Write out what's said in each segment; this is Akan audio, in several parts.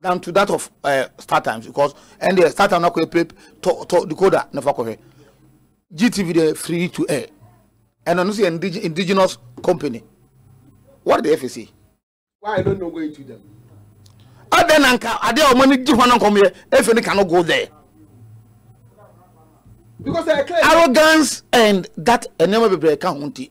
than to that of uh, star times because and the star times akɔ play to to decoder na fa kɔhwɛ gtv dey free to air and no say indigenous company what did the fsa why i don't know going to them adɛ na nka adeɛ a wɔn gye ho no nkɔm yɛ efe ne ka no go there. because arrogance and that nneɛma bebree ka ho nti.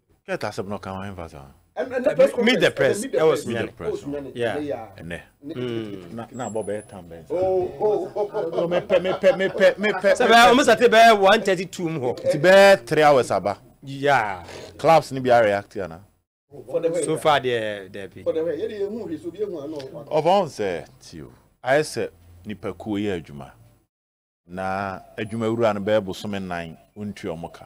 Kurt asɛm no ɔka hemfa sa meet the press ɛwɔ sunyane ɛnɛ na abɔ bɛyɛ tam bɛn mepɛ mepɛ mepɛ mepɛ sɛ bɛyɛ ɔmo sate bɛyɛ one thirty two mu hɔ nti bɛyɛ three hours aba yeah clubs ni bi a react ana so far deɛ dɛbi ɔfɔn sɛ tio ayɛ sɛ nipakuo yɛ adwuma na adwuma wura no bɛyɛ bosome nan ɔntua ɔmo ka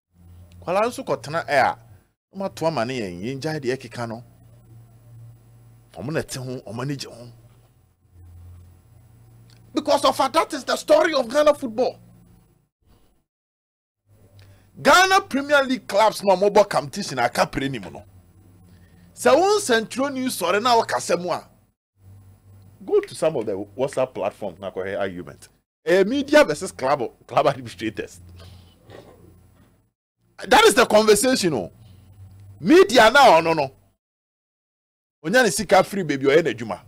Nkwadaa nso kɔtena ɛ a, na wɔn ato ama ne yɛn, yɛn gyae deɛ ɛkeka no. Wɔn na ɛte ho, wɔn ani gye ho. Because of that is the story of Ghana football. Ghana Premier League clubs na wɔn bɔ competition aka pere nim no. Sɛ wɔn nsɛntwerɛni sɔre na wɔkasa mu a, go to some of the WhatsApp platforms na kɔhɛ argument. ɛyɛ media versus club club administrators that is the conversation o media na ɔno no onya ne sika firi baabi ɔyɛ n'adwuma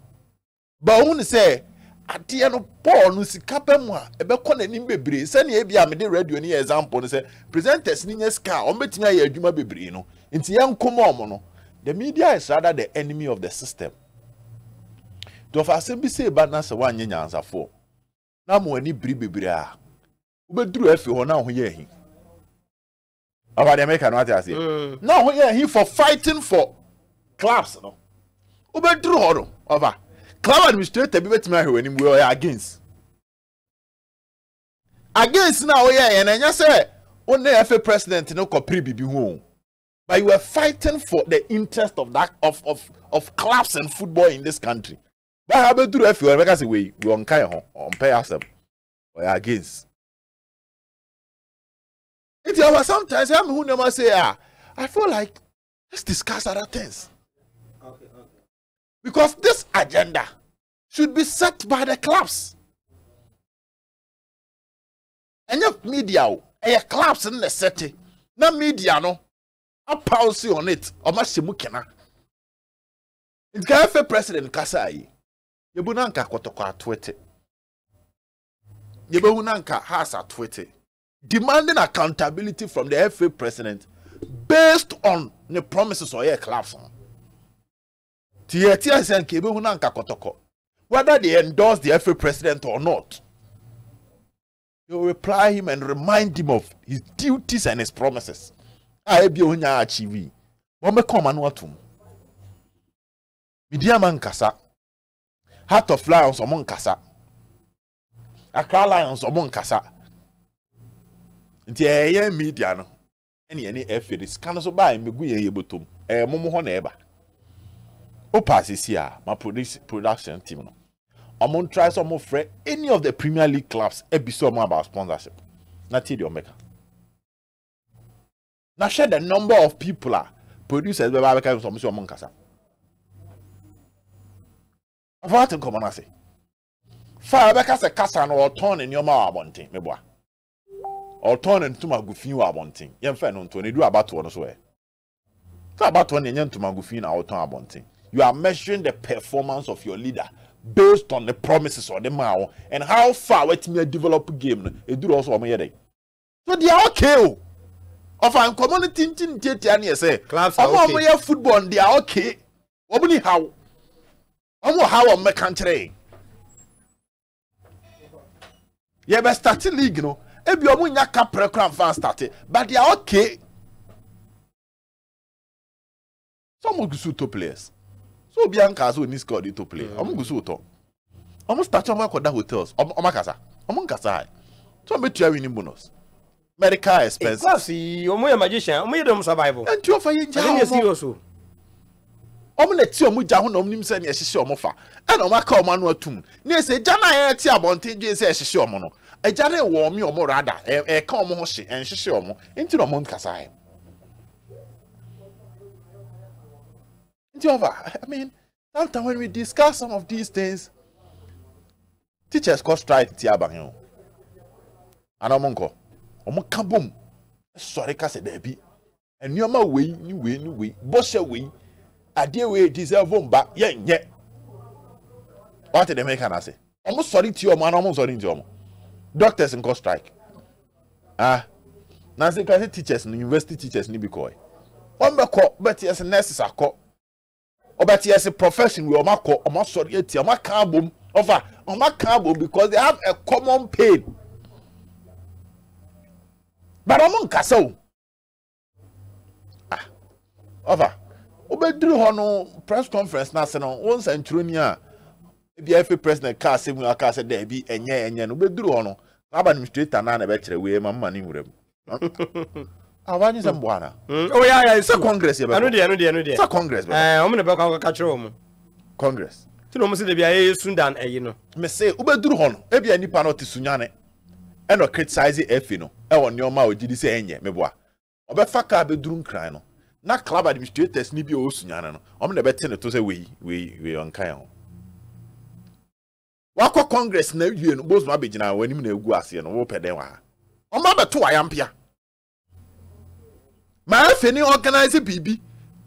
ba ohun sɛ adeɛ no paul no sika bɛ mu a ɛbɛkɔ n'anim bebree sɛnea ebi a mede radio ne yɛ example no sɛ presenters ne nyɛ sika a wɔn bɛtumi ayɛ adwuma bebree no nti yɛn nkɔmɔ wɔn no the media is rather the enemy of the system dɔfo asɛm bi sɛ eba na sɛ wanyɛ nyansafoɔ. na mo ani biri bebree a, wobɛduru afi hɔ na wo ho yɛ ahi. Ɔfa deɛ meka no ate aseɛ. Mm. Na wo ho yɛ ahi for fighting for clubs no. Wobɛduru hɔ no, ɔfa club administrator bi bɛtumi ahwɛ w'anim wei ɔyɛ against. Against na woyɛ yɛn na ɛnyɛ sɛ wo ne ɛfɛ president no kɔpere biribi ho o. But you were fighting for the interest of that of of of clubs and football in this country. baa abɛduru afie hɔ no bɛka sɛ wei wei ɔnka yɛ ho ɔmpɛ yɛ asɛm ɔyɛ against nti awa sometimes ɛyɛ mehu nneɛma sɛ a i feel like let's discuss other things okay, okay. because this agenda should be set by the clubs ɛnyɛ media o ɛyɛ clubs no na ɛsɛte na media no apaw si on it ɔma hyɛ mu kena Nti ka efe president kasaa yi, yebu na nka kɔtɔkɔ atoete. Yebehu na nka house atoete. Demanding accountability from the efe president based on ne promises ɔyɛ clubs no. Ti yɛ ti asɛ nka ebehu na nka kɔtɔkɔ whether they endorse the efe president or not. He will reply him and remind him of his duties and his promises. A ebi a onyaa achieve. Wɔn bɛka wɔn ano atom. Midiama nkasa. Heart of Lions wɔn nkasa. Accra Lions wɔn nkasa. Nti ɛyɛ media no. Ɛne ɛne ɛfɛ de sika no so baa mmegu yɛn yɛ botom ɛɛ mo mo hɔ na ɛba opaa sisi a ma production team no ɔmo ntry sɛ ɔmo frɛ any of the premier league clubs ɛbisa ɔmo about sponsorship na tie deɛ ɔmo bɛka na hwɛ the number of people a producers bɛba abɛka no sɛ ɔmo sɛ ɔmo nkasa afɔ ate nkɔmɔ no ase fa ɛbɛka sɛ kasa no ɔtɔn ne nneɛma wɔ abɔnten meboa Ɔtɔn ne ntomago fi wɔ abɔnten. Yɛmfa ɛno nto hɔ. Na ɛduru abatoɔ no so ɛ? Sɛ abatoɔ no deɛ, ɛnyɛ ntomago fi na wotɔn abɔnten. You are measuring the performance of your leader based on ne promises a ɔde maa wo and how far watumi a develop game no. Ɛduru hɔ so a, wɔyɛ dɛn? So they are okay o. Ɔfa nkɔmmɔ no tintim ntiatia neɛ sɛ, Clubs are wɔn a okay. wɔyɛ football no, they are okay. Wɔn nni haw. Wɔn wɔ haw a wɔmmɛka nkyerɛ yɛn. yɛbɛ start league no ebi ɔmo nya kaprɛ kora nfa start but they are okay so ɔmo gu so to players so obi anka so oni score de to play ɔmo gu so tɔ ɔmo start ɔmo akɔda hotels ɔmo ɔmo akasa ɔmo nkasa so ɔmo etua winning bonus. Medical expenses. Eguas yi, wɔn yɛ magician, wɔn yɛ dɛ wɔn survival. Ɛnti wɔn fa yɛ ngya wɔn. Ɛnyɛ serious o. Wɔn na ɛte wɔn gya ho na wɔn nim sɛ nea ɛhyehyɛ wɔn fa. Ɛna wɔn aka wɔn ano atum. Na ɛsɛ egya no a ɛte abɔnten dwen sɛ ɛhyehyɛ wɔn no. Egya no ɛwɔɔmi wɔn rada, ɛ ɛka wɔn ho hye, ɛnhyehyɛ wɔn. Ɛnti na wɔn nkasa ɛ. Nti wɔn fa, I mean. Sometimes when we discuss some of these things, teachers kɔ strike ti aban o. Ana ɔmo nkɔ. Ɔmo ka bom sɔre ka sɛ daabi. Nneɛma wei ne wei ne wei. Bɔhyɛ wei. Adeɛ wei deserve mba yɛnyɛ. Wate deɛ meka no ase. Ɔmo sɔre ti ɔmo ana ɔmo nsɔre nti ɔmo. Doctors nkɔ strike. Ah. Na sɛ kura sɛ teachers no university teachers no bi kɔɛ. Wɔn bɛkɔ bɛte ɛsɛ nurses akɔ. But yes, the profession we omako, omasori eti, omaka abom, ofa, omaka abom because they have a common pain. But omo nkasa o. Ah, ofa, obeduru hɔ no press conference na ase no, wo nsɛntwerɛni a ebi efi president kaa sɛ mu aka sɛ daabi ɛnyɛ ɛnyɛ no obeduru hɔ no club administrator naa na ɛbɛkyerɛ wei ma mma ne nwura mu. awa nye sɛ mboa na. o yɛ ayɛ sɛ congress yɛ bɛ kɔ ɛno deɛ ɛno deɛ ɛno deɛ sɛ congress bɛ kɔ ɛɛ wɔn na bɛ kɔ akɔ kakyerɛ wɔn. congress. ti na wɔn si de bi a yɛ sundan ɛyi no. mɛ se wobɛduru hɔ no ebi a nipa no ɔte sunyane ɛna ɔkritisize efi no ɛwɔ nneɛma a ɔgye di sɛ ɛnyɛ meboa ɔbɛfa kaa bɛduru nkran no na club administrators ni bi a ɔwɔ sunyane no wɔn na ɛbɛte ne to sɛ wei wei wei ɔnka yɛn ho. Wakɔ congress na awie no Bosman abɛgyina w'anim na agu aseɛ no wopɛ dɛn wɔ ha? Ɔma bɛto wayampea. Ma afei ne organize biribi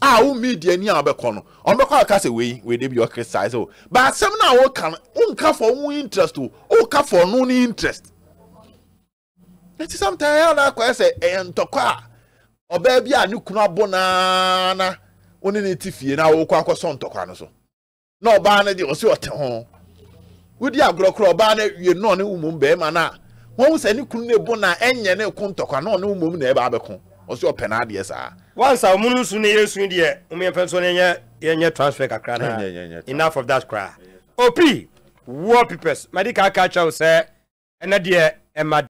a wo media ni a wobɛkɔ no ɔmbɛkɔ aka sɛ wei wei de bi ɔcriticize o. Ba asɛm no a woka no wonka for wo interest o woka for no ne interest. Nti sometimes ɛyɛ na akɔyɛ sɛ ɛyɛ ntɔkwa a ɔbaa bi a ne kunu abo naa na wo ne ne te fie na wokɔ akɔsɔ ntɔkwa no so. na ɔbaa no deɛ ɔsi ɔte ho wodi agorɔ korɔ ɔbaa no awie na ɔne wumom bɛrima no a wɔn sɛ ne kunu ne bo na ɛnyɛ ne ko ntɔkwa na ɔne wumom na ɛba abɛko ɔsi ɔpɛ na adeɛ saa. wansa wɔn no nsu ne yɛ nsu deɛ wɔn yɛn fɛn so ne yɛ yɛ nyɛ transfer kakra na enough of that koraa opi war pipers madi ka aka akyerɛ wo sɛ ɛna deɛ ɛma.